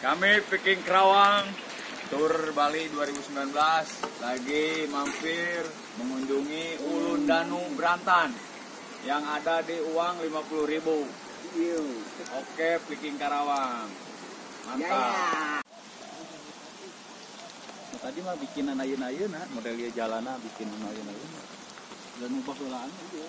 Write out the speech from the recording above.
Kami picking Kerawang Tour Bali 2019 lagi mampir mengunjungi Ulun Danu Brantan yang ada di uang 50.000. Oke, picking Karawang. Mantap. Nah, tadi mah bikin ayun-ayun nah, modelnya jalanan bikinan ayun-ayun. Dan ubah ulaan aja.